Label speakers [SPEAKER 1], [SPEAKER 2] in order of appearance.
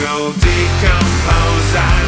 [SPEAKER 1] will decompose. I